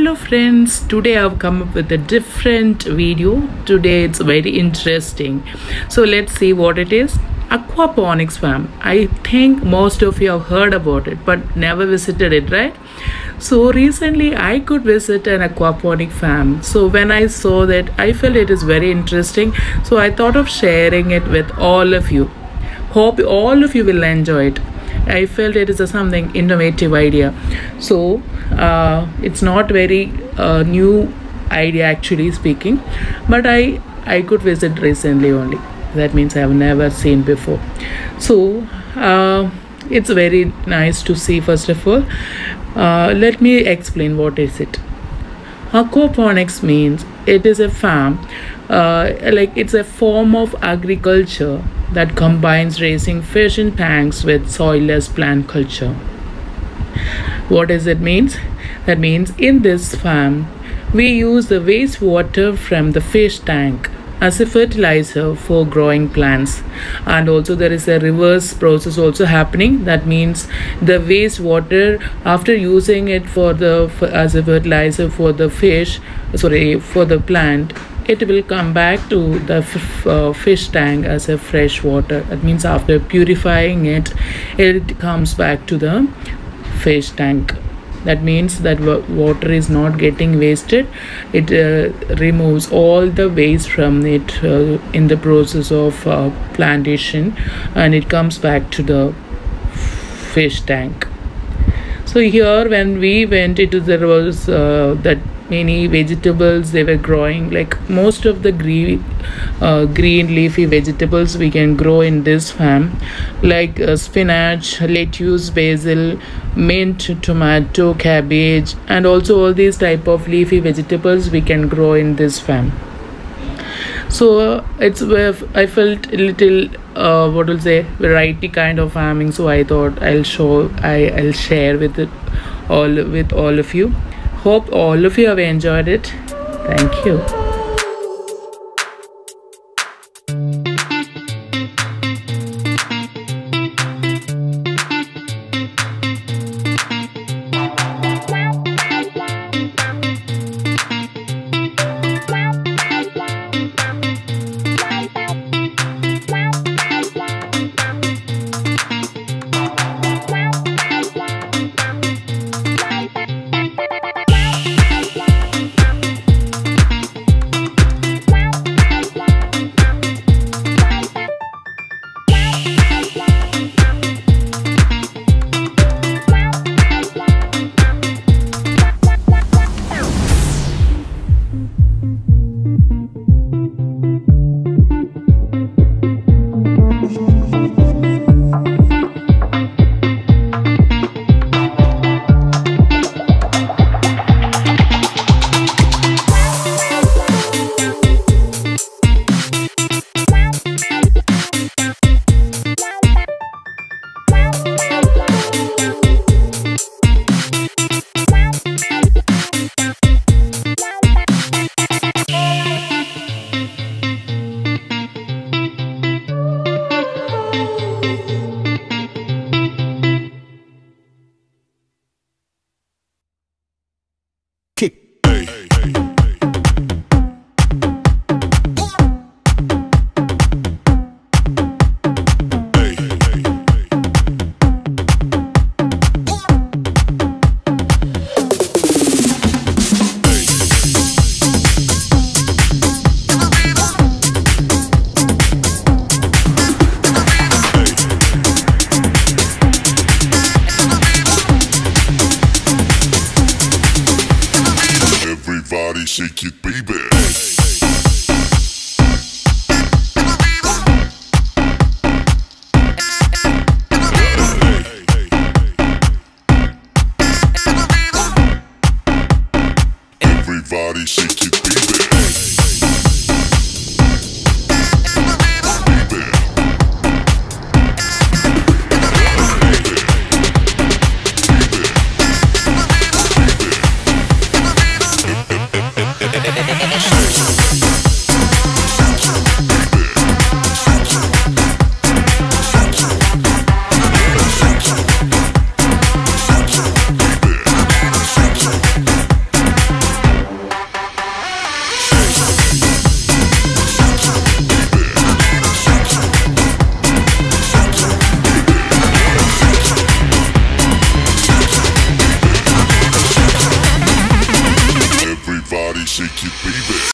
hello friends today i've come up with a different video. Today it's very interesting. So let's see what it is. Aquaponics farm. I think most of you have heard about it but never visited it right? So recently i could visit an aquaponic farm. So when i saw that i felt it is very interesting. So i thought of sharing it with all of you. Hope all of you will enjoy it. I felt it is a something innovative idea. So uh, it's not very uh, new idea actually speaking, but I I could visit recently only. That means I have never seen before. So uh, it's very nice to see. First of all, uh, let me explain what is it. Aquaponics means it is a farm, uh, like it's a form of agriculture that combines raising fish in tanks with soilless plant culture. What does it mean? That means in this farm, we use the wastewater from the fish tank as a fertilizer for growing plants. And also there is a reverse process also happening. That means the wastewater after using it for the as a fertilizer for the fish sorry for the plant it will come back to the uh, fish tank as a fresh water. That means after purifying it it comes back to the fish tank. That means that water is not getting wasted. It uh, removes all the waste from it uh, in the process of uh, plantation and it comes back to the fish tank. So here when we went into there was uh, that many vegetables they were growing. Like most of the green uh, green leafy vegetables we can grow in this farm. Like uh, spinach lettuce basil mint tomato cabbage and also all these type of leafy vegetables we can grow in this farm. So uh, it's where i felt a little uh, what will say variety kind of farming. So i thought i'll show I, i'll share with it all with all of you Hope all of you have enjoyed it. Thank you. Shake it, baby. Everybody shake it,